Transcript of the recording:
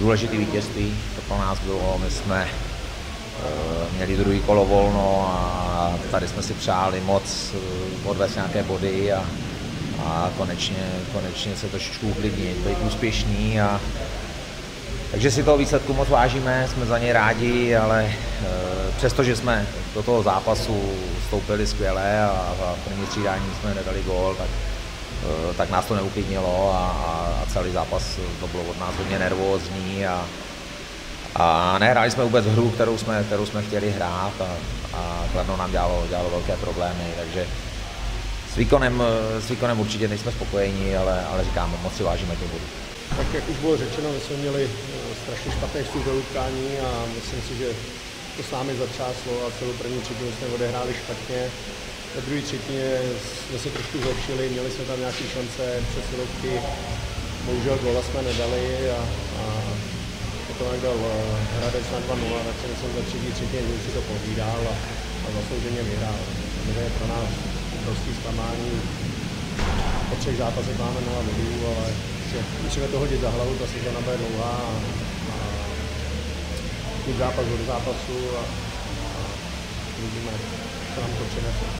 důležité vítězství, to pro nás bylo, my jsme uh, měli druhý kolo volno a tady jsme si přáli moc uh, odvést nějaké body a, a konečně, konečně se trošičku uklidnit, být úspěšný a takže si toho výsledku moc vážíme, jsme za něj rádi, ale e, přestože jsme do toho zápasu stoupili skvěle a, a v první střídání jsme nedali gól, tak, e, tak nás to neuklidnilo a, a celý zápas to bylo od nás hodně nervózní a, a nehráli jsme vůbec hru, kterou jsme, kterou jsme chtěli hrát a, a Kladno nám dělalo, dělalo velké problémy, takže s výkonem, s výkonem určitě nejsme spokojení, ale, ale říkáme, moc si vážíme těch bodů. Tak jak už bylo řečeno, my jsme měli eh, strašně špatné vstup do utkání a myslím si, že to s námi zatřáslo a celou první třetinu jsme odehráli špatně. Ve druhé třetině jsme se trošku zlepšili, měli jsme tam nějaké šance, přesilovky, bohužel gola jsme nedali a, a potom jak dal eh, Hradec na 2-0, tak si myslím, že třetí třetině si to povídal a, a zaslouženě vyhrál. To je pro nás obrovský zklamání. Po třech zápasech máme 0 bodů, ale musíme to hodit za hlavu, ta sezóna bude dlouhá a, a zápas od zápasu a, a uvidíme, co nám to přinese.